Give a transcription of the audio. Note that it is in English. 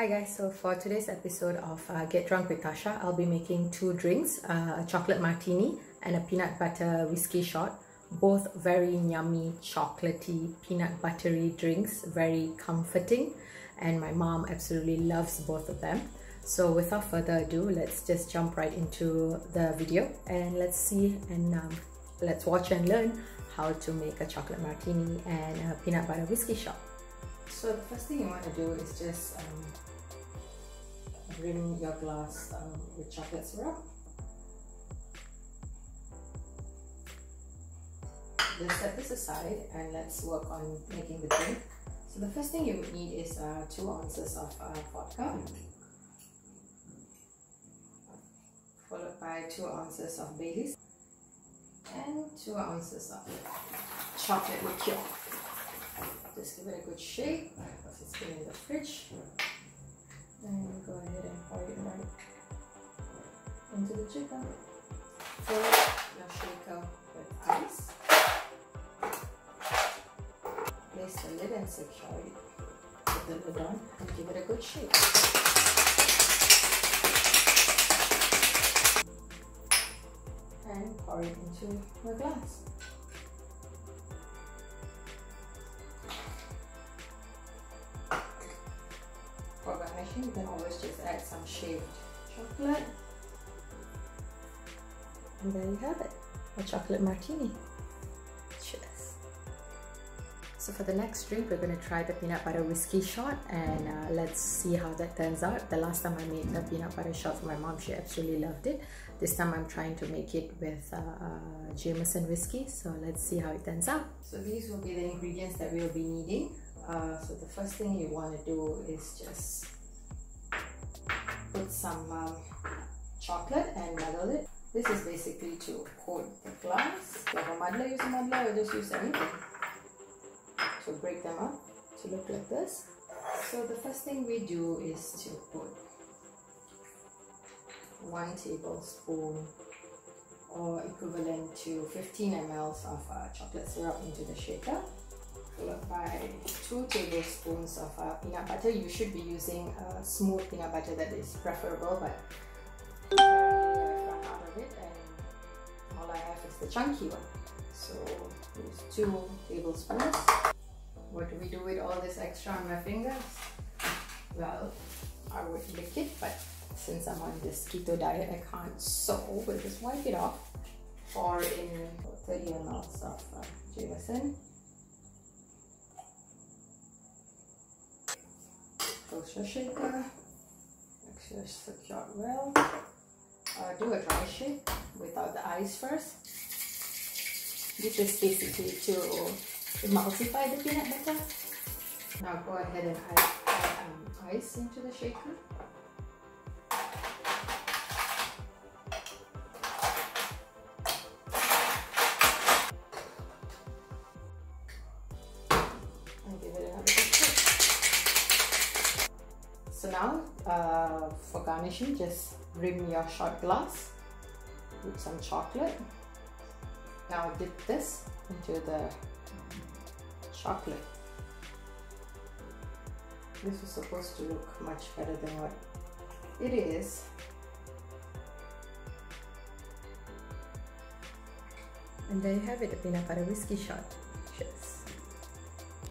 Hi guys, so for today's episode of uh, Get Drunk with Tasha, I'll be making two drinks, uh, a chocolate martini and a peanut butter whiskey shot. Both very yummy, chocolatey, peanut buttery drinks, very comforting and my mom absolutely loves both of them. So without further ado, let's just jump right into the video and let's see and um, let's watch and learn how to make a chocolate martini and a peanut butter whiskey shot. So the first thing you want to do is just um, rim your glass um, with chocolate syrup. Just set this aside and let's work on making the drink. So the first thing you would need is uh, 2 ounces of uh, vodka followed by 2 ounces of Baileys and 2 ounces of chocolate liqueur. Just give it a good shake because it's been in the fridge. Pour it right into the chicken. Fill your shaker with ice. Place the lid and secure it. Put the lid on and give it a good shake. And pour it into your glass. Garnishing, you can always just add some shaved chocolate. And there you have it, a chocolate martini. Cheers. So for the next drink, we're going to try the peanut butter whiskey shot and uh, let's see how that turns out. The last time I made the peanut butter shot for my mom, she absolutely loved it. This time I'm trying to make it with uh, uh, Jameson whiskey. So let's see how it turns out. So these will be the ingredients that we'll be needing. Uh, so the first thing you want to do is just put some um, chocolate and muddle it. This is basically to coat the glass. You a muddler, use a muddler or just use anything. So break them up to look like this. So the first thing we do is to put one tablespoon or equivalent to 15 ml of uh, chocolate syrup into the shaker followed by two tablespoons of uh, peanut butter. You should be using uh, smooth peanut butter that is preferable, but run out of it and all I have is the chunky one. So use two tablespoons. What do we do with all this extra on my fingers? Well, I would lick it, but since I'm on this keto diet, I can't. So we'll just wipe it off. Pour in 30 ml of uh, Jameson. Your shaker. It's secured well. Uh, do a dry shake without the ice first. This is basically to emulsify the peanut butter. Now go ahead and add, add um, ice into the shaker. Now uh, for garnishing, just rim your shot glass with some chocolate. Now dip this into the chocolate. This is supposed to look much better than what it is. And there you have it a peanut butter whiskey shot.